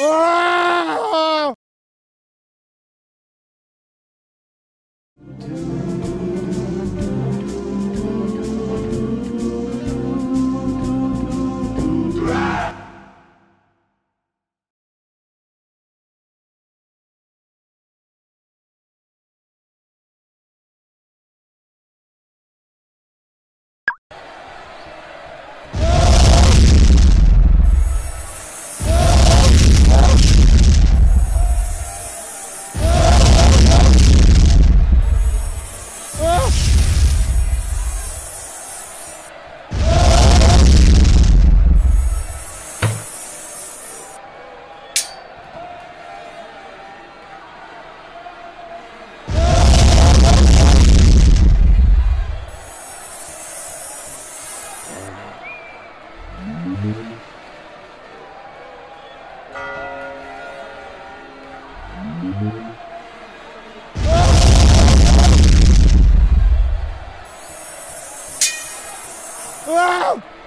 Oh! Ah!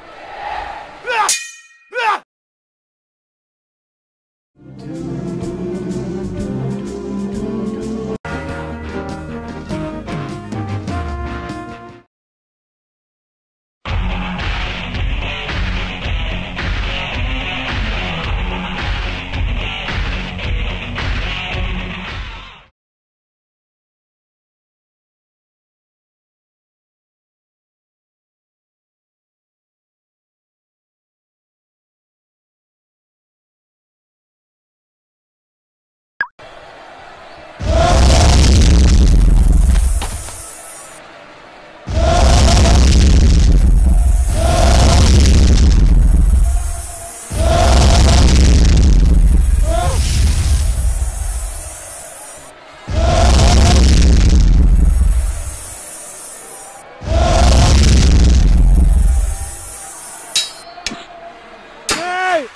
い